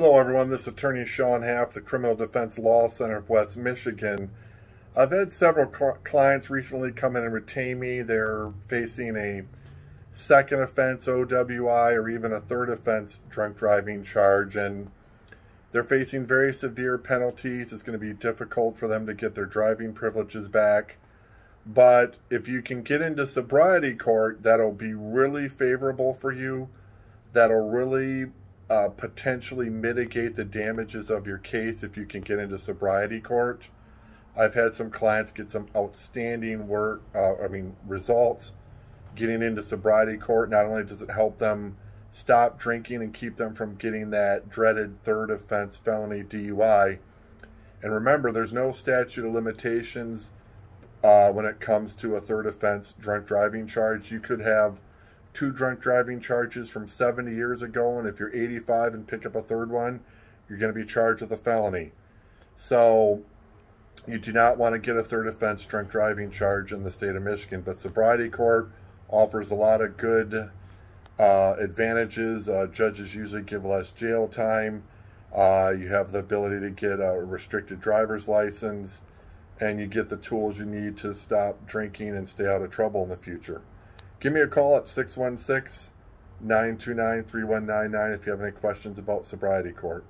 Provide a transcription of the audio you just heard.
Hello, everyone. This is Attorney Sean Haff, the Criminal Defense Law Center of West Michigan. I've had several clients recently come in and retain me. They're facing a second offense OWI or even a third offense drunk driving charge, and they're facing very severe penalties. It's going to be difficult for them to get their driving privileges back. But if you can get into sobriety court, that'll be really favorable for you. That'll really uh, potentially mitigate the damages of your case if you can get into sobriety court. I've had some clients get some outstanding work, uh, I mean, results getting into sobriety court. Not only does it help them stop drinking and keep them from getting that dreaded third offense felony DUI. And remember, there's no statute of limitations uh, when it comes to a third offense drunk driving charge. You could have two drunk driving charges from 70 years ago, and if you're 85 and pick up a third one, you're going to be charged with a felony. So you do not want to get a third offense drunk driving charge in the state of Michigan, but sobriety court offers a lot of good uh, advantages. Uh, judges usually give less jail time. Uh, you have the ability to get a restricted driver's license, and you get the tools you need to stop drinking and stay out of trouble in the future. Give me a call at 616 929 3199 if you have any questions about sobriety court.